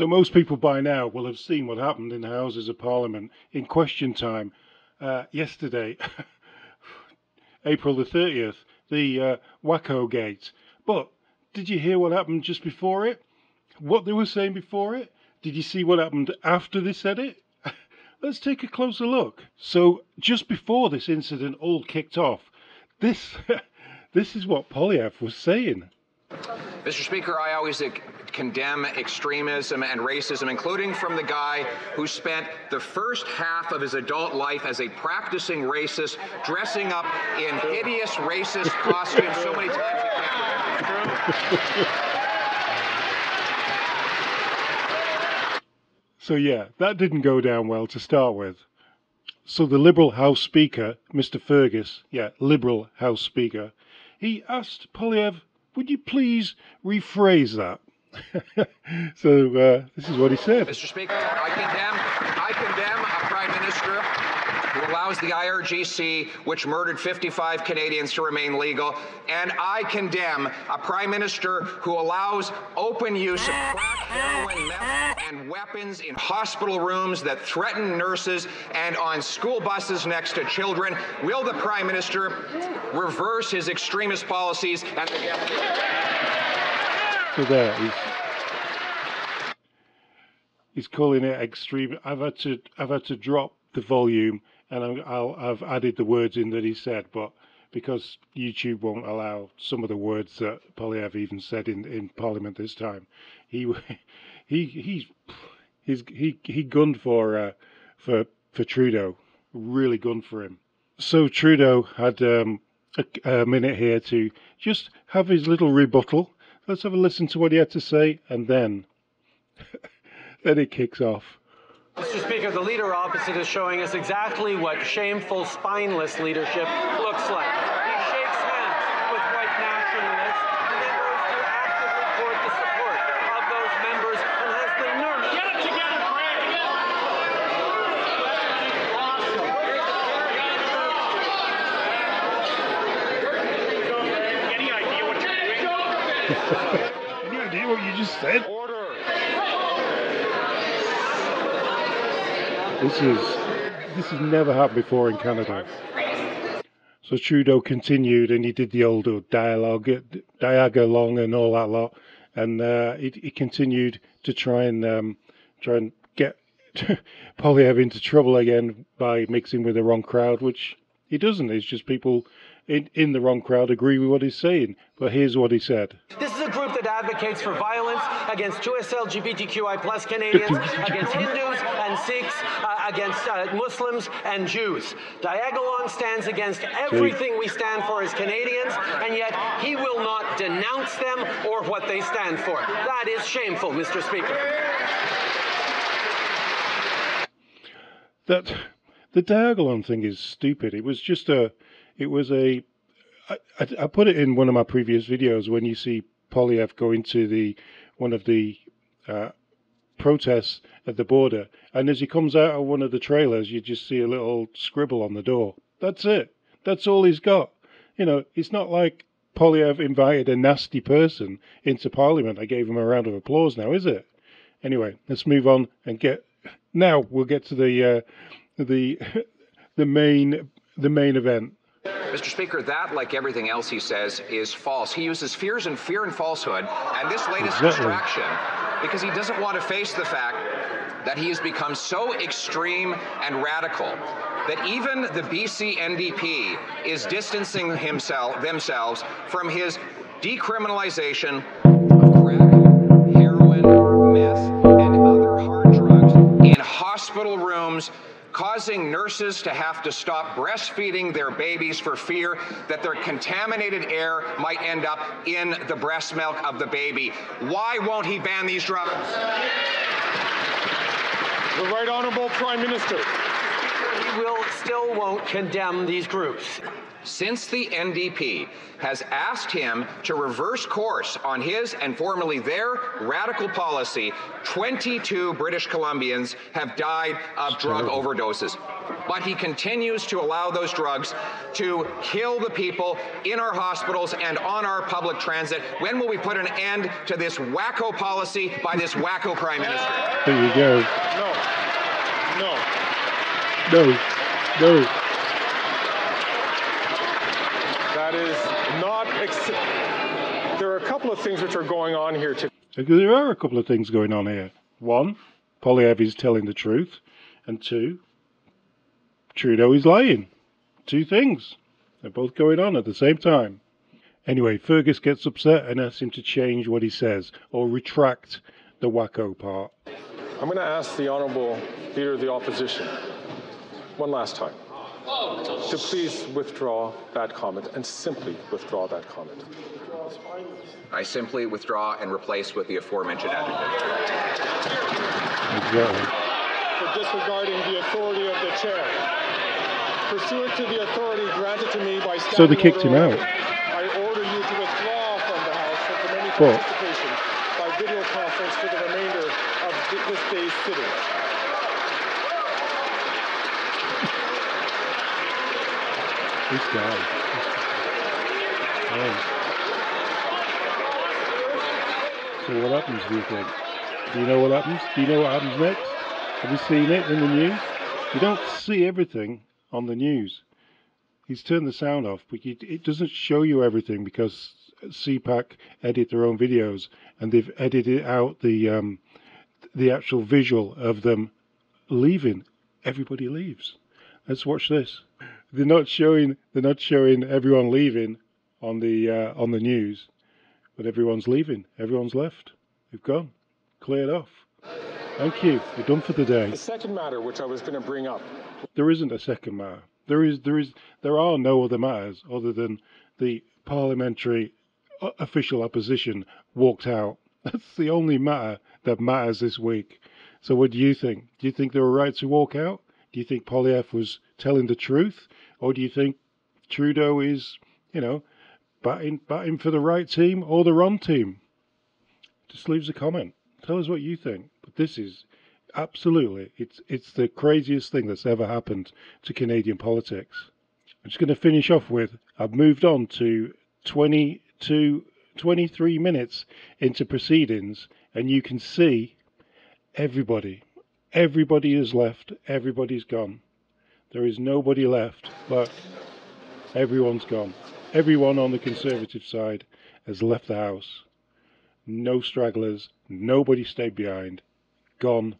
So most people by now will have seen what happened in the Houses of Parliament in question time uh, yesterday, April the 30th, the uh, Wacko Gate. But did you hear what happened just before it? What they were saying before it? Did you see what happened after they said it? Let's take a closer look. So just before this incident all kicked off, this this is what Poilievre was saying. Mr. Speaker, I always condemn extremism and racism, including from the guy who spent the first half of his adult life as a practicing racist, dressing up in hideous racist costumes so many times. So, yeah, that didn't go down well to start with. So, the Liberal House Speaker, Mr. Fergus, yeah, Liberal House Speaker, he asked Poilievre, would you please rephrase that? so uh, this is what he said. Mr. Speaker, I condemn, I condemn a prime minister who allows the IRGC, which murdered 55 Canadians, to remain legal, and I condemn a prime minister who allows open use of crack, heroin, meth, and weapons in hospital rooms that threaten nurses and on school buses next to children. Will the prime minister reverse his extremist policies and there he's he's calling it extreme. I've had to I've had to drop the volume and i have added the words in that he said, but because YouTube won't allow some of the words that Poilievre even said in, in Parliament this time, he he he's he's he he gunned for uh, for for Trudeau, really gunned for him. So Trudeau had um, a, a minute here to just have his little rebuttal. Let's have a listen to what he had to say, and then then it kicks off. Mr. Speaker, the leader opposite is showing us exactly what shameful, spineless leadership looks like. He shakes hands with white nationalists and then goes to actively court the support of those members and has the nerve. Get it together, Craig! Any idea what you're doing? Any idea what you just said? This is this has never happened before in Canada. So Trudeau continued, and he did the old dialogue, dialogue long, and all that lot, and uh, he, he, continued to try and um, try and get Poilievre into trouble again by mixing with the wrong crowd, which he doesn't. It's just people in, in the wrong crowd agree with what he's saying. But here's what he said. This is a group that advocates for violence against US LGBTQI plus Canadians, against Hindus and Sikhs, uh, against uh, Muslims and Jews. Diagolon stands against everything we stand for as Canadians, and yet he will not denounce them or what they stand for. That is shameful, Mr. Speaker. That the Diagolon thing is stupid. It was just a it was a. I, put it in one of my previous videos when you see Poilievre go into the one of the uh, protests at the border, and as he comes out of one of the trailers, you just see a little scribble on the door. That's it. That's all he's got. You know, it's not like Poilievre invited a nasty person into Parliament. I gave him a round of applause now, is it? Anyway, let's move on and get. Now we'll get to the uh, the the main the main event. Mr. Speaker, that, like everything else he says, is false. He uses fears and fear and falsehood and this latest exactly. distraction because he doesn't want to face the fact that he has become so extreme and radical that even the BC NDP is distancing himself themselves from his decriminalization of crack, heroin, meth, and other hard drugs in hospital rooms causing nurses to have to stop breastfeeding their babies for fear that their contaminated air might end up in the breast milk of the baby. Why won't he ban these drugs? The Right Honourable Prime Minister. He will still won't condemn these groups. Since the NDP has asked him to reverse course on his and formerly their radical policy, 22 British Columbians have died of drug overdoses. But he continues to allow those drugs to kill the people in our hospitals and on our public transit. When will we put an end to this wacko policy by this wacko Prime Minister? There you go. No. No. No. That is not. Ex- there are a couple of things which are going on here today. There are a couple of things going on here. One, Poilievre is telling the truth. And two, Trudeau is lying. Two things. They're both going on at the same time. Anyway, Fergus gets upset and asks him to change what he says or retract the wacko part. I'm going to ask the Honourable Leader of the Opposition one last time to please withdraw that comment and simply withdraw that comment. I simply withdraw and replace with the aforementioned adjective. For disregarding the authority of the chair. Pursuant to the authority granted to me by So they kicked him out. I order you to withdraw from the House and from any But- participation by video conference for the remainder of thi- this day's sitting. This guy. So what happens, do you think? Do you know what happens? Do you know what happens next? Have you seen it in the news? You don't see everything on the news. He's turned the sound off, but it it doesn't show you everything because CPAC edit their own videos and they've edited out the um, the actual visual of them leaving. Everybody leaves. Let's watch this. They're not showing. They're not showing everyone leaving on the uh, on the news, but everyone's leaving. Everyone's left. They've gone. Cleared off. Thank you. We're done for the day. The second matter which I was going to bring up There isn't a second matter. There is. There is. There are no other matters other than the parliamentary uh, official opposition walked out. That's the only matter that matters this week. So, what do you think? Do you think they were right to walk out? Do you think Poilievre was telling the truth, or do you think Trudeau is, you know, batting batting for the right team or the wrong team? Just leave us a comment. Tell us what you think. But this is absolutely it's it's the craziest thing that's ever happened to Canadian politics. I'm just going to finish off with I've moved on to 22 23 minutes into proceedings and you can see everybody everybody is left everybody's gone there is nobody left but everyone's gone everyone on the conservative side has left the house no stragglers nobody stayed behind gone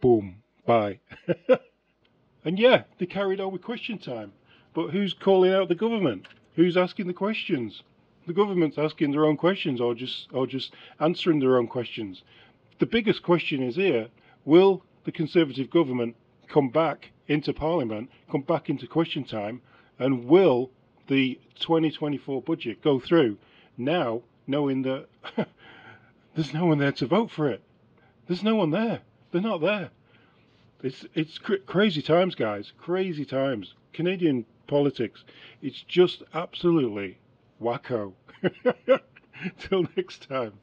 boom, bye. and yeah, they carried on with question time. But who's calling out the government? Who's asking the questions? The government's asking their own questions or just or just answering their own questions. The biggest question is here, will the Conservative government come back into Parliament, come back into question time, and will the 2024 budget go through now knowing that there's no one there to vote for it? There's no one there. They're not there. It's it's cr- crazy times, guys. Crazy times. Canadian politics. It's just absolutely wacko. Till next time.